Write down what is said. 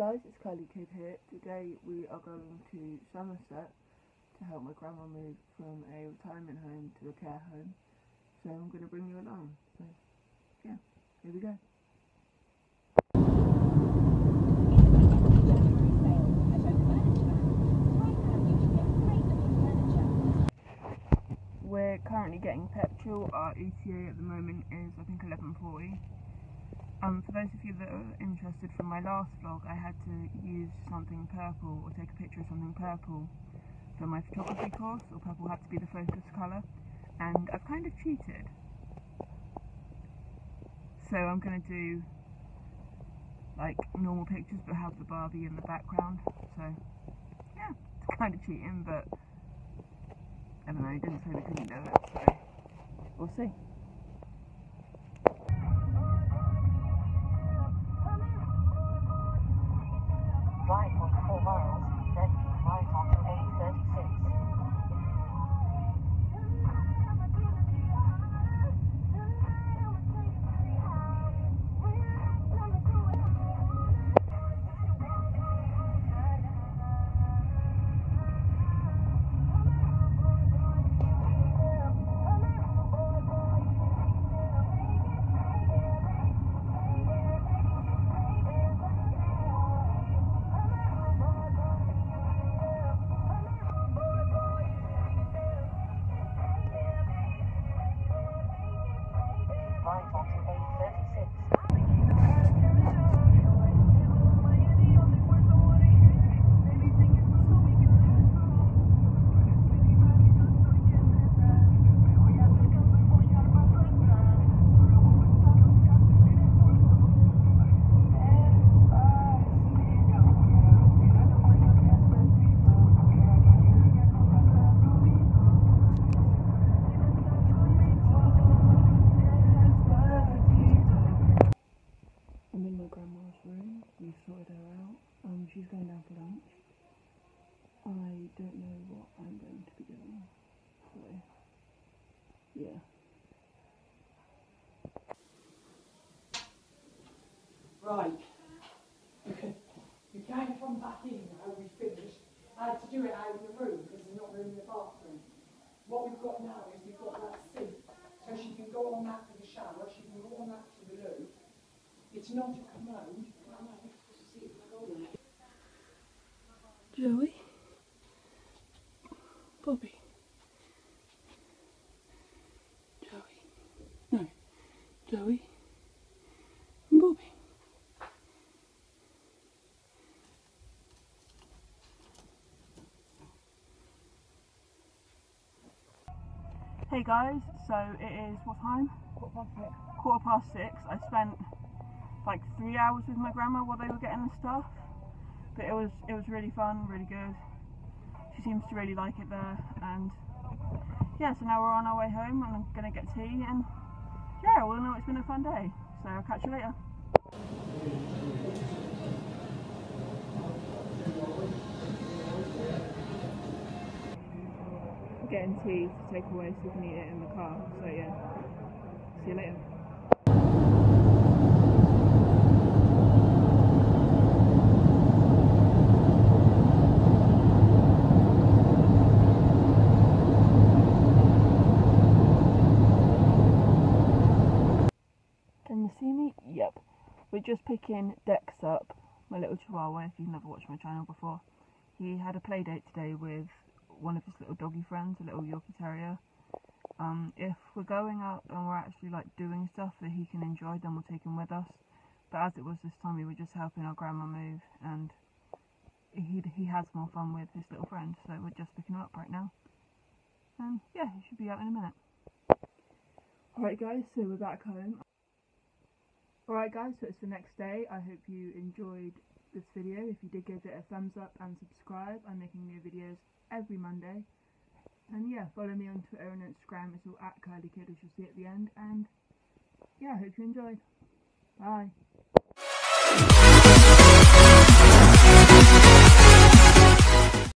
guys, it's Curly Kid here. Today we are going to Somerset to help my grandma move from a retirement home to a care home. So I'm going to bring you along. So yeah, here we go. We're currently getting petrol. Our ETA at the moment is I think 11.40. Um, for those of you that are interested from my last vlog, I had to use something purple or take a picture of something purple for my photography course, or purple had to be the focus colour, and I've kind of cheated. So I'm going to do like normal pictures but have the Barbie in the background, so yeah, it's kind of cheating, but I don't know, he didn't say we couldn't do it, so we'll see. 号 yeah. Right. you can't come back in now, we finished. I had to do it out in the room because there's not room in the bathroom. What we've got now is we've got that sink, so she can go on that for the shower, she can go on that for the loo. It's not a commode. Joey? know, it's just see if I go there. Joey? Bobby? Joey? No. Joey? And Bobby? Hey guys, so it is what time? Quarter past six. quarter past six. I spent like three hours with my grandma while they were getting the stuff, but it was it was really fun, really good. She seems to really like it there, and yeah. So now we're on our way home, and I'm gonna get tea, and yeah, well, all, it's been a fun day. So I'll catch you later. Getting tea to take away so we can eat it in the car. So yeah, see you later. Can you see me? Yep. We're just picking Dex up, my little chihuahua, if you've never watched my channel before. He had a play date today with one of his little doggy friends, a little Yorkie Terrier. Um, if we're going out and we're actually like doing stuff that he can enjoy, then we'll take him with us. But as it was this time, we were just helping our grandma move, and he he has more fun with his little friend. So we're just picking him up right now. And yeah, he should be out in a minute. Alright guys, so we're back home. Alright guys, so it's the next day. I hope you enjoyed this video. If you did, give it a thumbs up and subscribe. I'm making new videos every Monday. And yeah, follow me on Twitter and Instagram. It's all at Curly Kid, as you'll see at the end. And yeah, I hope you enjoyed. Bye.